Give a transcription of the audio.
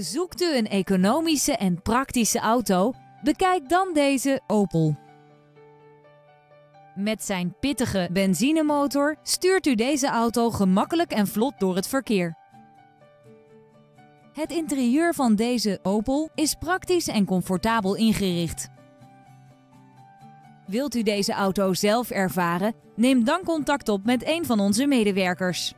Zoekt u een economische en praktische auto? Bekijk dan deze Opel. Met zijn pittige benzinemotor stuurt u deze auto gemakkelijk en vlot door het verkeer. Het interieur van deze Opel is praktisch en comfortabel ingericht. Wilt u deze auto zelf ervaren? Neem dan contact op met een van onze medewerkers.